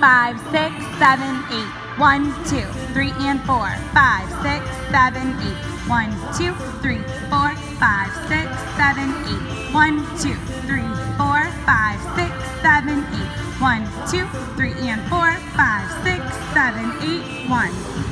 five, six, seven, eight. One, two, three, and four. Five, six, seven, eight. One, two, three, four, five, six, seven, eight. One, two, three, four, five, six, seven, eight. One, two, three, and four, five, six, seven, eight, one.